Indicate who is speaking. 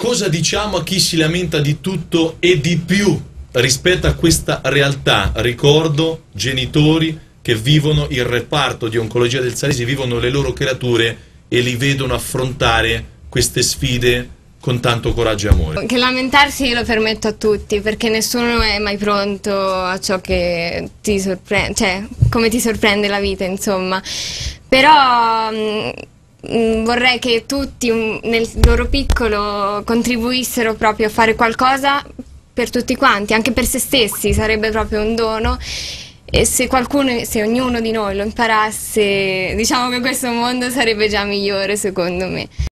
Speaker 1: Cosa diciamo a chi si lamenta di tutto e di più rispetto a questa realtà? Ricordo genitori che vivono il reparto di oncologia del Salesi, vivono le loro creature e li vedono affrontare queste sfide con tanto coraggio e amore.
Speaker 2: Che lamentarsi lo permetto a tutti perché nessuno è mai pronto a ciò che ti sorprende, cioè come ti sorprende la vita insomma. Però Mm, vorrei che tutti mm, nel loro piccolo contribuissero proprio a fare qualcosa per tutti quanti, anche per se stessi, sarebbe proprio un dono e se qualcuno, se ognuno di noi lo imparasse, diciamo che questo mondo sarebbe già migliore secondo me.